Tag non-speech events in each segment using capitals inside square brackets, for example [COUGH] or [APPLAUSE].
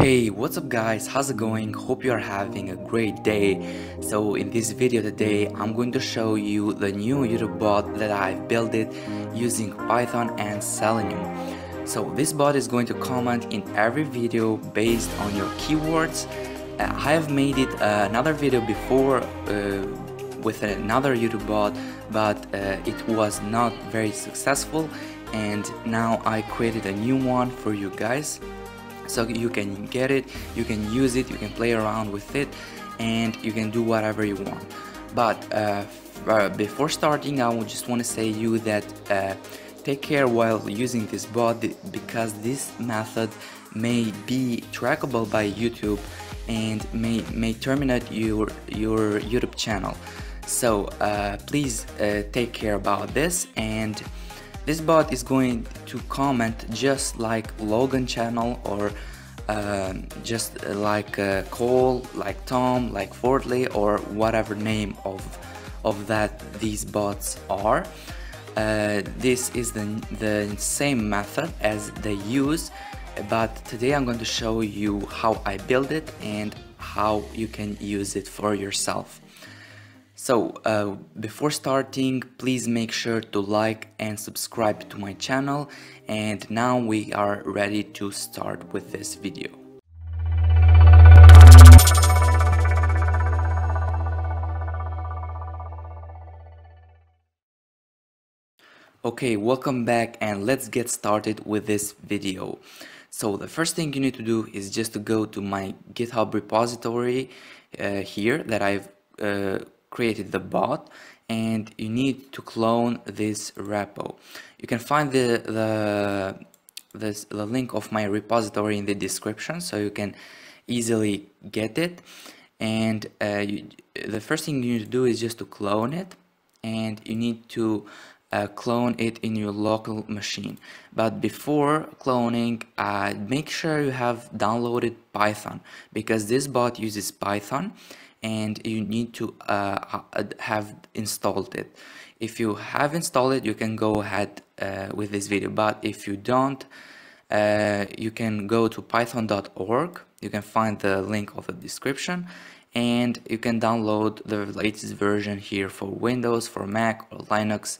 Hey, what's up guys? How's it going? Hope you are having a great day. So in this video today, I'm going to show you the new YouTube bot that I've built it using Python and Selenium. So this bot is going to comment in every video based on your keywords. Uh, I have made it uh, another video before uh, with another YouTube bot, but uh, it was not very successful and now I created a new one for you guys so you can get it you can use it you can play around with it and you can do whatever you want. But uh, uh, before starting I would just want to say you that uh, take care while using this bot because this method may be trackable by YouTube and may, may terminate your, your YouTube channel. So uh, please uh, take care about this and this bot is going to comment just like Logan channel or uh, just like uh, Cole, like Tom, like Fortly or whatever name of of that these bots are. Uh, this is the, the same method as they use but today I'm going to show you how I build it and how you can use it for yourself. So uh, before starting, please make sure to like and subscribe to my channel and now we are ready to start with this video. Okay, welcome back and let's get started with this video. So the first thing you need to do is just to go to my GitHub repository uh, here that I've uh, created the bot and you need to clone this repo. You can find the, the, this, the link of my repository in the description so you can easily get it and uh, you, the first thing you need to do is just to clone it and you need to uh, clone it in your local machine but before cloning uh, make sure you have downloaded Python because this bot uses Python and you need to uh, have installed it. If you have installed it you can go ahead uh, with this video but if you don't uh, you can go to python.org you can find the link of the description and you can download the latest version here for Windows for Mac or Linux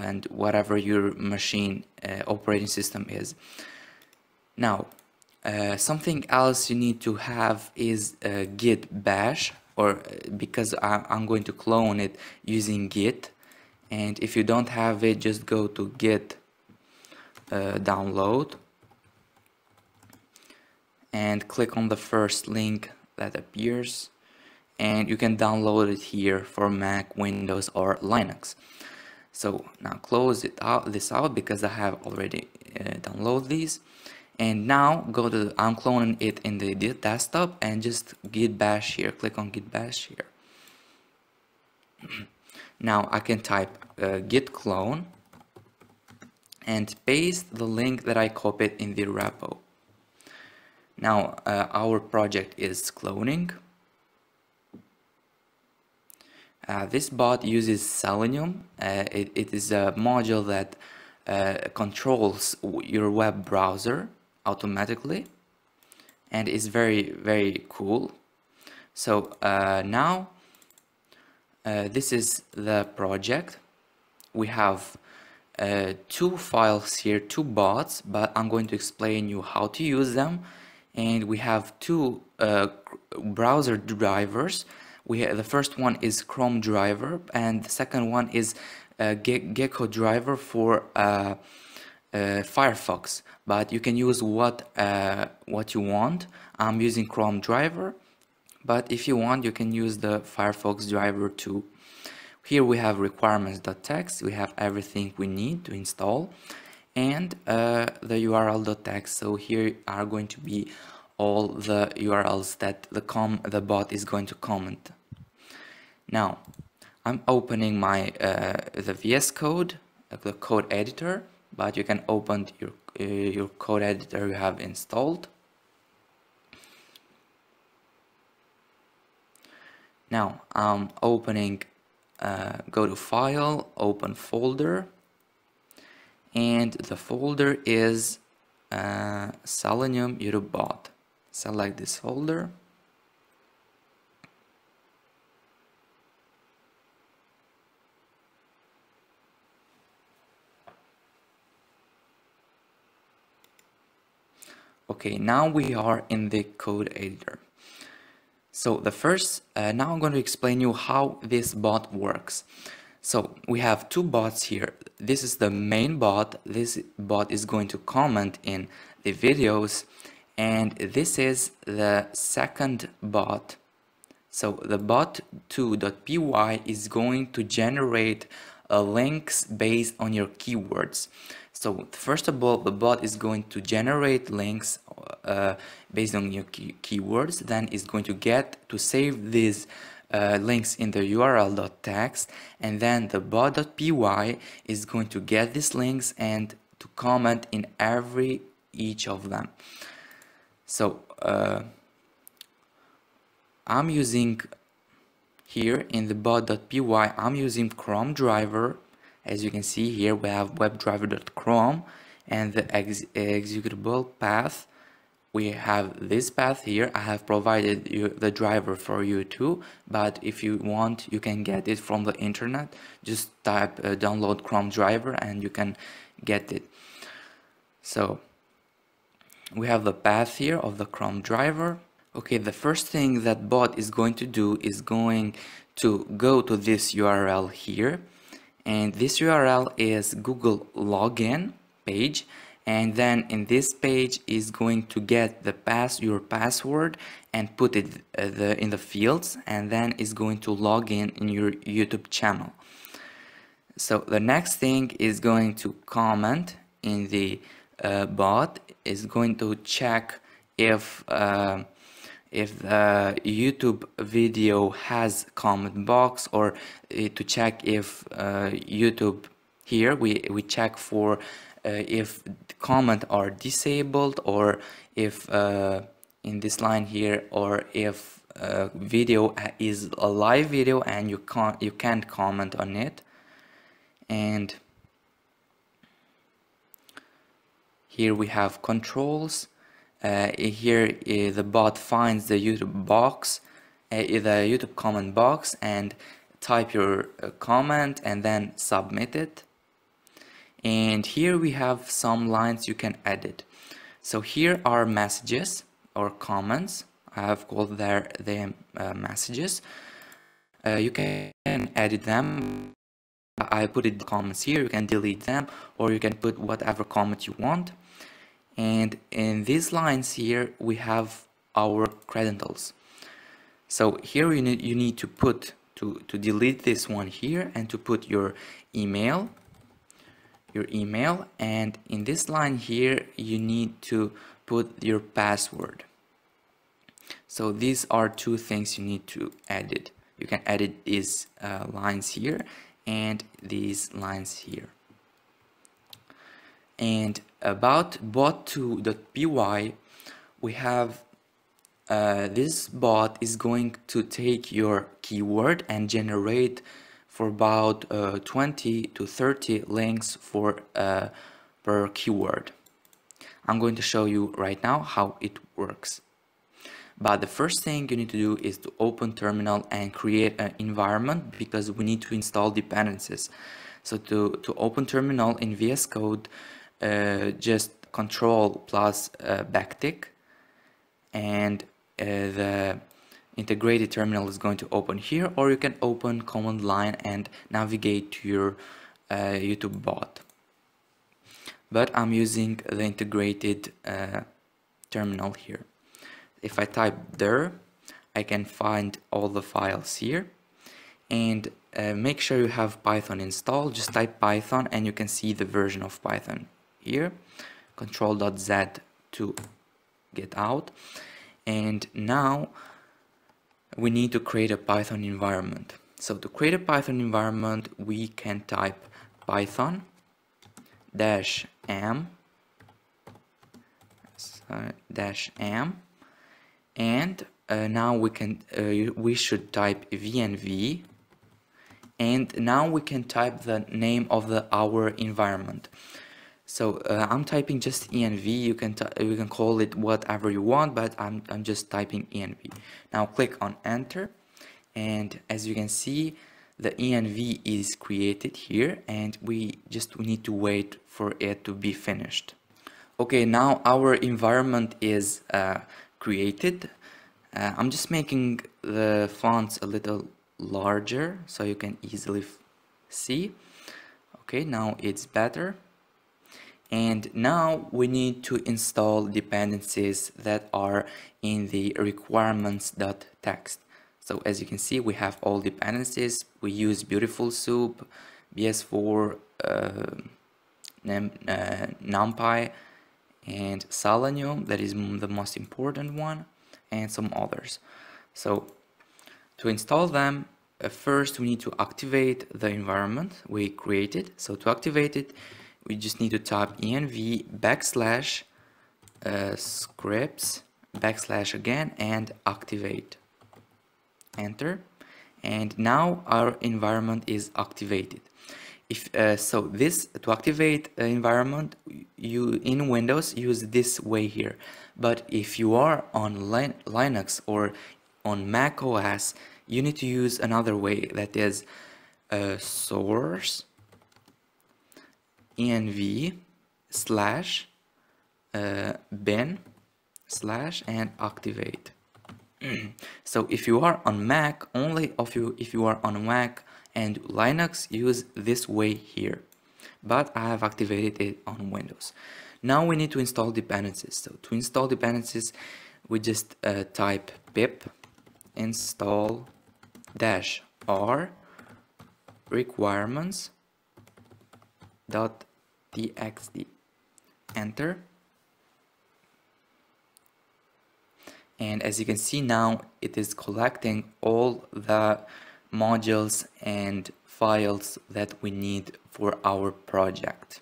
and whatever your machine uh, operating system is. Now uh, something else you need to have is git bash or uh, because I, am going to clone it using git. And if you don't have it just go to git uh, download. And click on the first link that appears. And you can download it here for Mac, Windows or Linux. So now close it out this out because I have already uh, downloaded these and now go to I'm cloning it in the desktop and just git bash here. Click on git bash here. [CLEARS THROAT] Now I can type uh, git clone and paste the link that I copied in the repo. Now uh, our project is cloning. Uh, this bot uses Selenium. Uh, it, it is a module that uh, controls your web browser automatically and it's very very cool. So uh, now uh, this is the project. We have uh, two files here two bots but I'm going to explain you how to use them. And we have two uh, browser drivers. We the first one is Chrome driver and the second one is uh, Gecko driver for uh, Firefox but you can use what uh, what you want. I'm using Chrome driver but if you want you can use the Firefox driver too. Here we have requirements.txt we have everything we need to install and uh, the url.txt so here are going to be all the URLs that the com the bot is going to comment. Now I'm opening my uh, the VS Code the code editor but you can open your, uh, your code editor you have installed. Now I'm opening, uh, go to file, open folder and the folder is uh, Selenium YouTube bot. select this folder okay now we are in the code editor. So the first uh, now I'm going to explain you how this bot works. So we have two bots here. This is the main bot. This bot is going to comment in the videos. And this is the second bot. So the bot2.py is going to generate uh, links based on your keywords so first of all, the bot is going to generate links uh, based on your key keywords, then it's going to get to save these uh, links in the url.txt and then the bot.py is going to get these links and to comment in every each of them. So uh, I'm using here in the bot.py, I'm using Chrome driver as you can see here we have webdriver.chrome and the ex executable path. We have this path here. I have provided you the driver for you too but if you want you can get it from the internet. Just type uh, download Chrome driver and you can get it. So we have the path here of the Chrome driver. Okay the first thing that bot is going to do is going to go to this URL here and this URL is Google login page. And then in this page is going to get the pass your password and put it uh, the, in the fields. And then is going to log in in your YouTube channel. So the next thing is going to comment in the uh, bot. Is going to check if uh, if the YouTube video has comment box or uh, to check if uh, YouTube here we, we check for uh, if comment are disabled or if in this line here or if uh, video is a live video and you can't you can't comment on it. And here we have controls uh, here uh, the bot finds the YouTube box, uh, the YouTube comment box and type your comment and then submit it. And here we have some lines you can edit. So here are messages or comments. I have called there the uh, messages. Uh, you can edit them. I put it the comments here. You can delete them or you can put whatever comment you want and in these lines here we have our credentials. So here you need you need to put to to delete this one here and to put your email your email. And in this line here you need to put your password. So these are two things you need to edit. You can edit these uh, lines here and these lines here and about bot2.py we have uh, this bot is going to take your keyword and generate for about uh, 20 to 30 links for uh, per keyword. I'm going to show you right now how it works. But the first thing you need to do is to open terminal and create an environment because we need to install dependencies. So to, to open terminal in VS Code just control plus uh, backtick. And uh, the integrated terminal is going to open here or you can open command line and navigate to your uh, YouTube bot. But I'm using the integrated uh, terminal here. If I type there I can find all the files here. And uh, make sure you have Python installed. Just type Python and you can see the version of Python here control dot Z to get out. And now we need to create a Python environment. So to create a Python environment we can type Python dash m dash m. And uh, now we can uh, we should type venv and now we can type the name of the our environment so uh, I'm typing just env you can you can call it whatever you want but I'm, I'm just typing env now click on enter and as you can see the env is created here and we just need to wait for it to be finished. Okay now our environment is uh, created. Uh, I'm just making the fonts a little larger so you can easily see. Okay now it's better and now we need to install dependencies that are in the requirements.txt so as you can see we have all dependencies. We use beautiful soup bs4 uh, Num, uh, numpy and selenium that is the most important one and some others. So to install them uh, first we need to activate the environment we created. So to activate it we just need to type env backslash uh, scripts backslash again and activate. Enter. And now our environment is activated. If uh, so this to activate environment you in windows use this way here. But if you are on Lin linux or on mac os you need to use another way that is uh, source env slash uh, bin slash and activate. [CLEARS THROAT] So if you are on Mac only of you if you are on Mac and Linux use this way here. But I have activated it on Windows. Now we need to install dependencies. So to install dependencies we just uh, type pip install dash r requirements dot txt enter. And as you can see now it is collecting all the modules and files that we need for our project.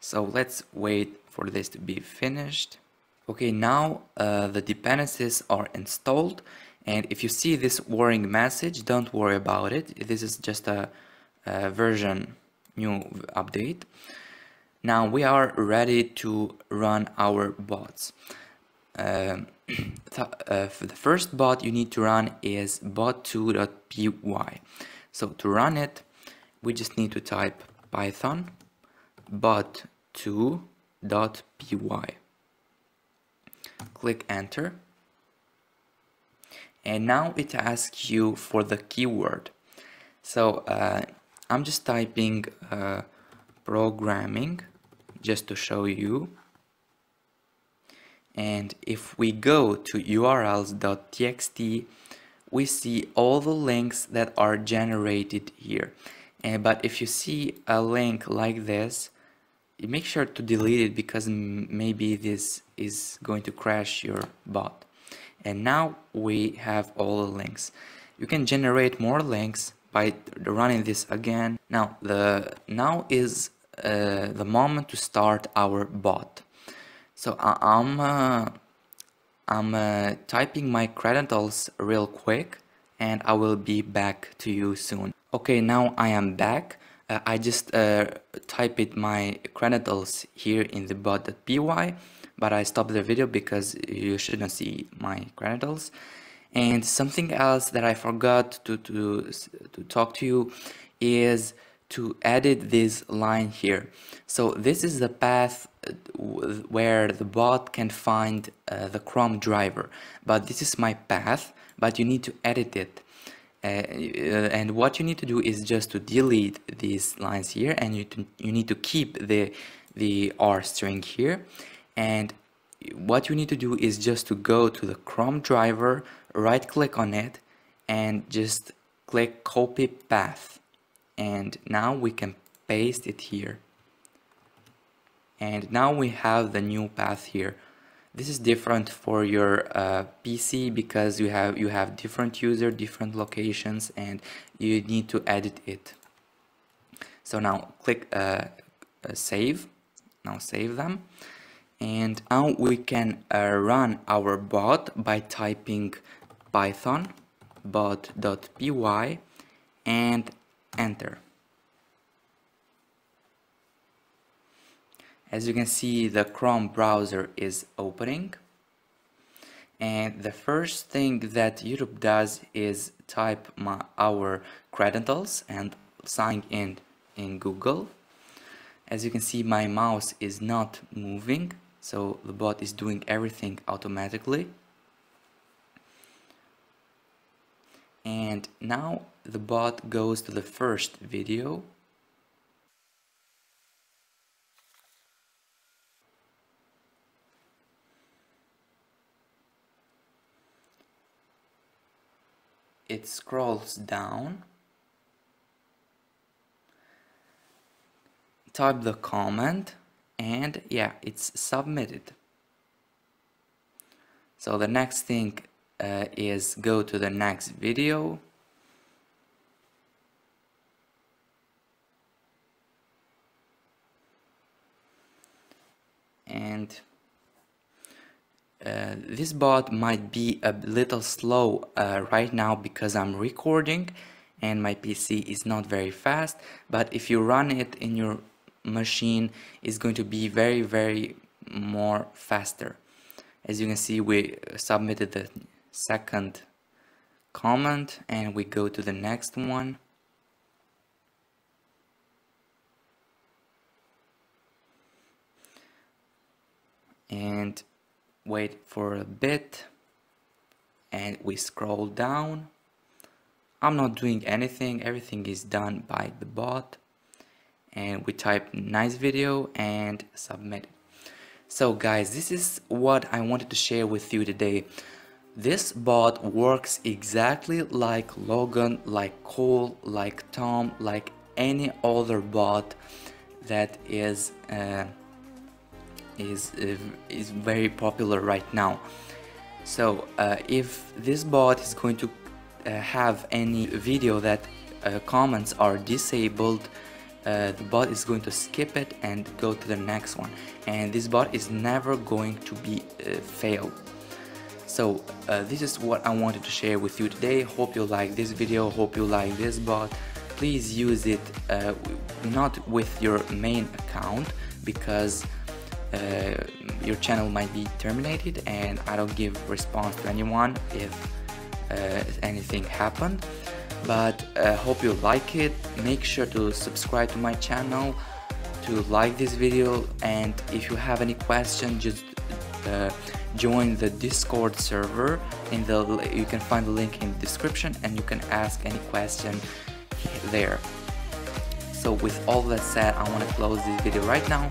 So let's wait for this to be finished. Okay now uh, the dependencies are installed. And if you see this warning message don't worry about it. This is just a, a version new update now we are ready to run our bots. Um, [CLEARS THROAT] uh, the first bot you need to run is bot2.py so to run it we just need to type python bot2.py click enter. And now it asks you for the keyword. So uh, I'm just typing uh, programming just to show you. And if we go to urls.txt we see all the links that are generated here. And, but if you see a link like this make sure to delete it because maybe this is going to crash your bot. And now we have all the links. You can generate more links by running this again. Now the now is uh, the moment to start our bot. So I, am uh, I'm uh, typing my credentials real quick and I will be back to you soon. Okay now I am back. I just typed my credentials here in the bot.py but I stopped the video because you shouldn't see my credentials. And something else that I forgot to, to, to talk to you is to edit this line here. So this is the path uh, where the bot can find uh, the Chrome driver. But this is my path, but you need to edit it. Uh, uh and what you need to do is just to delete these lines here and you, you need to keep the, the R string here and what you need to do is just to go to the Chrome driver, right click on it and just click copy path and now we can paste it here. And now we have the new path here. This is different for your uh, PC because you have you have different user different locations and you need to edit it. So now click uh, uh, save. Now save them. And now we can uh, run our bot by typing python bot.py and enter. As you can see the Chrome browser is opening. And the first thing that YouTube does is type my, our credentials and sign in in Google. As you can see my mouse is not moving so the bot is doing everything automatically. And now the bot goes to the first video. It scrolls down. Type the comment and yeah it's submitted. So the next thing uh, is go to the next video and uh, this bot might be a little slow uh, right now because I'm recording and my PC is not very fast but if you run it in your machine it's going to be very very more faster. As you can see we submitted the second comment and we go to the next one and wait for a bit and we scroll down. I'm not doing anything. Everything is done by the bot. And we type nice video and submit. So guys this is what I wanted to share with you today. This bot works exactly like Logan, like Cole, like Tom, like any other bot that is uh, is uh, is very popular right now. So uh, if this bot is going to uh, have any video that uh, comments are disabled, uh, the bot is going to skip it and go to the next one. And this bot is never going to be failed. So uh, this is what I wanted to share with you today. Hope you like this video, hope you like this bot. Please use it uh, not with your main account because uh, your channel might be terminated and I don't give response to anyone if uh, anything happened. But uh, hope you like it. Make sure to subscribe to my channel to like this video. And if you have any question just uh, join the discord server. In the you can find the link in the description and you can ask any question there. So with all that said i want to close this video right now